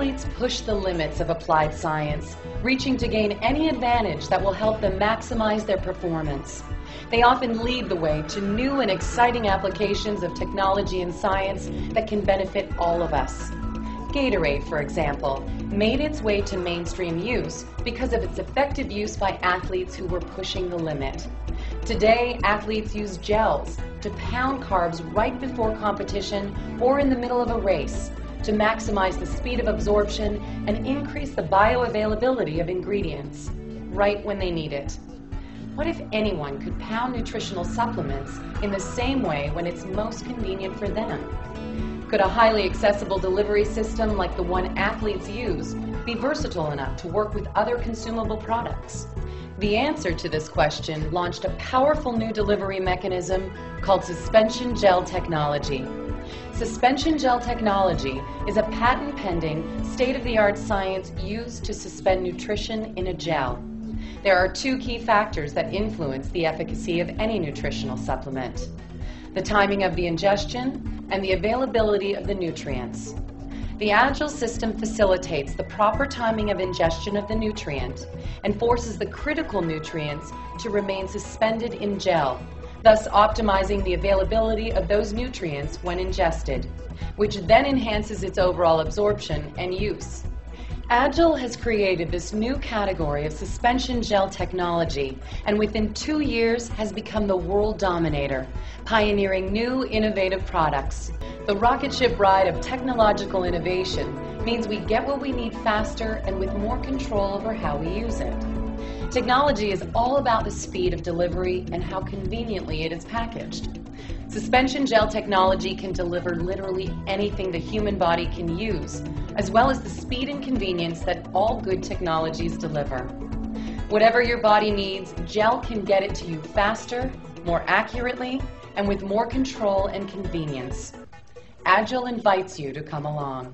Athletes push the limits of applied science, reaching to gain any advantage that will help them maximize their performance. They often lead the way to new and exciting applications of technology and science that can benefit all of us. Gatorade, for example, made its way to mainstream use because of its effective use by athletes who were pushing the limit. Today, athletes use gels to pound carbs right before competition or in the middle of a race to maximize the speed of absorption and increase the bioavailability of ingredients right when they need it. What if anyone could pound nutritional supplements in the same way when it's most convenient for them? Could a highly accessible delivery system like the one athletes use be versatile enough to work with other consumable products? The answer to this question launched a powerful new delivery mechanism called suspension gel technology. Suspension gel technology is a patent pending, state of the art science used to suspend nutrition in a gel. There are two key factors that influence the efficacy of any nutritional supplement the timing of the ingestion and the availability of the nutrients. The Agel system facilitates the proper timing of ingestion of the nutrient and forces the critical nutrients to remain suspended in gel thus optimizing the availability of those nutrients when ingested, which then enhances its overall absorption and use. Agel has created this new category of suspension gel technology and within two years has become the world dominator, pioneering new innovative products. The rocket ship ride of technological innovation means we get what we need faster and with more control over how we use it. Technology is all about the speed of delivery and how conveniently it is packaged. Suspension gel technology can deliver literally anything the human body can use, as well as the speed and convenience that all good technologies deliver. Whatever your body needs, gel can get it to you faster, more accurately, and with more control and convenience. Agel invites you to come along.